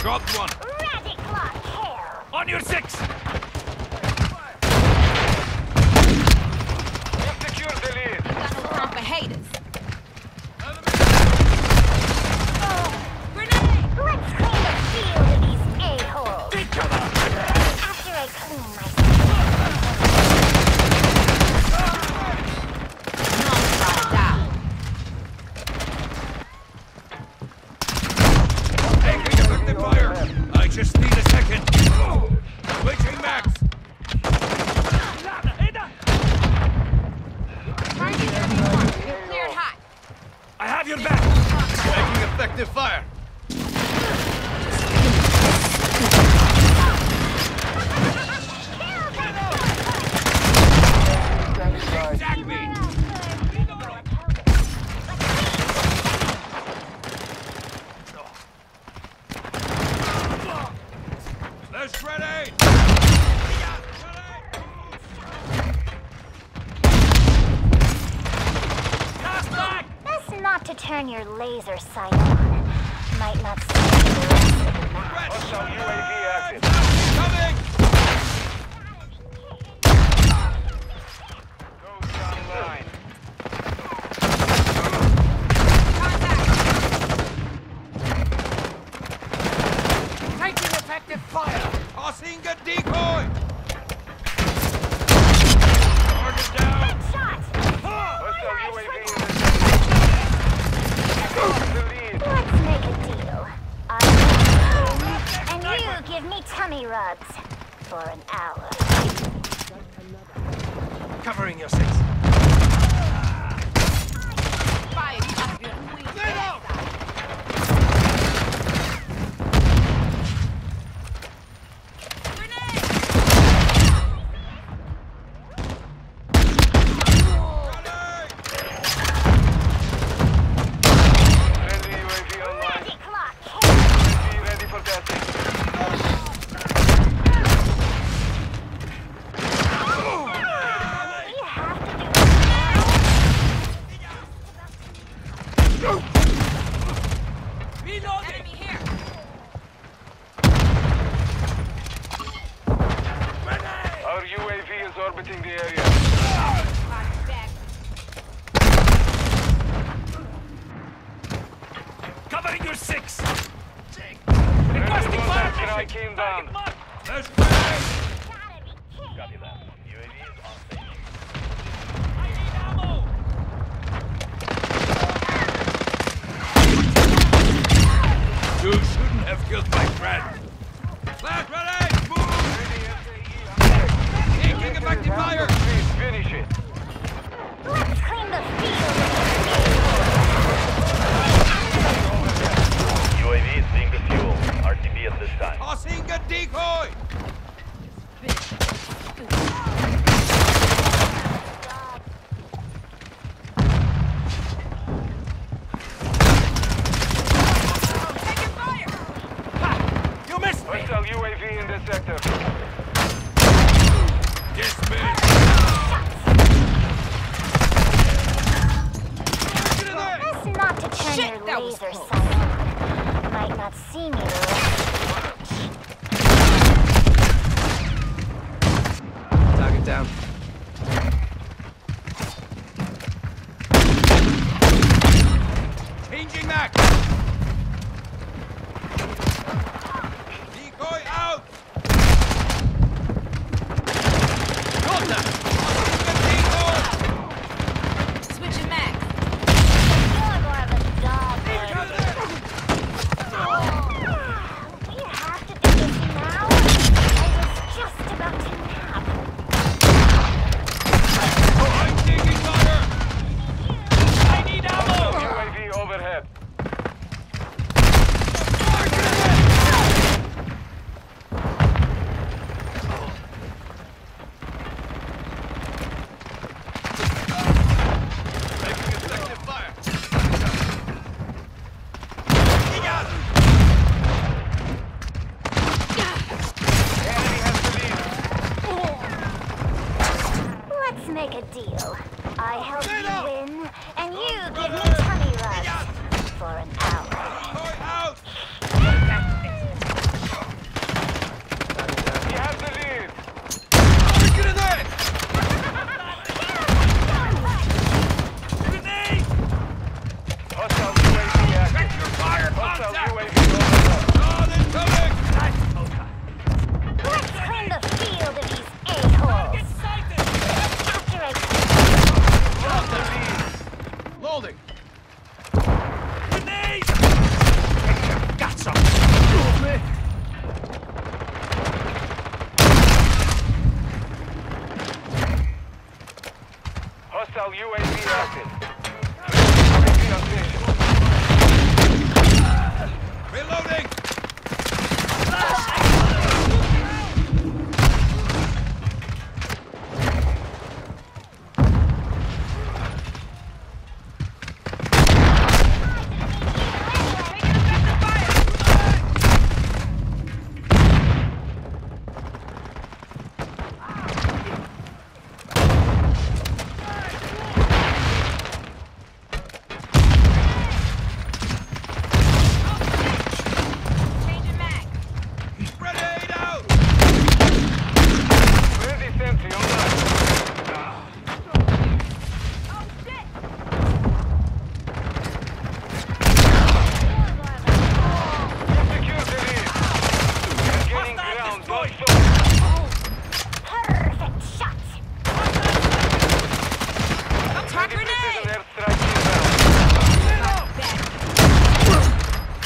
Dropped one. On your six! We've the lead. Got a crop of haters. Active fire. to turn your laser sight on. Might not see the rest of the map. UAV active. Coming! Ghost online. Give me tummy rubs for an hour. Covering your six. Fire. Hostile UAV in this sector. Not to turn Shit, your laser sight. Might not see me. Target down. Hostile UAV active.